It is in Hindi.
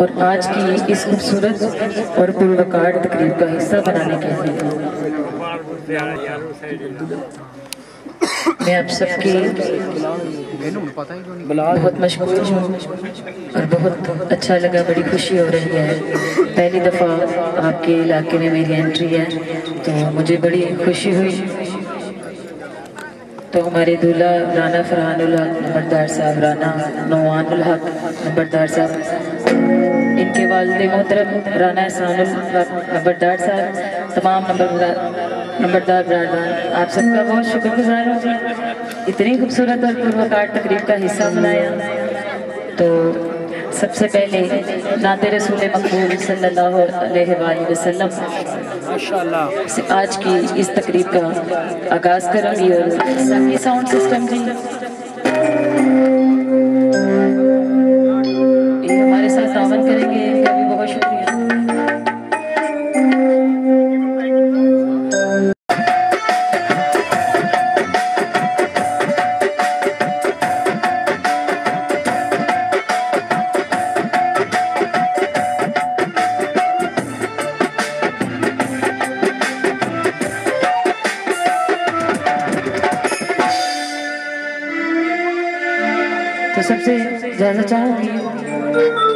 और आज की इस खूबसूरत और पुरवकार तकरीब का हिस्सा बनाने के लिए। मैं आप सबकी बहुत मशहूर हूँ और बहुत अच्छा लगा, बड़ी खुशी हो रही है। पहली दफ़ा आपके इलाके में मेरी एंट्री है तो मुझे बड़ी खुशी हुई। तो हमारे दूल्हा राना फरहानुल हक नंबरदार साहब राना नवानुल हक नंबरदार साहब। इनके वालद मोहतरम, राना एहसानुल नंबरदार साहब, तमाम नंबरदार नंबरदार बरादान आप सबका बहुत शुक्रगुजार हूँ इतनी खूबसूरत और पुरवकार तकरीब का हिस्सा बनाया। तो सबसे पहले नाते रसूल मकबूल सल्लल्लाहु वसल्लम से आज की इस तकरीब का आगाज़ करूँगी और साउंड सिस्टम जी करेंगे इनका भी बहुत शुक्रिया। तो सबसे ज़्यादा चाहूँगी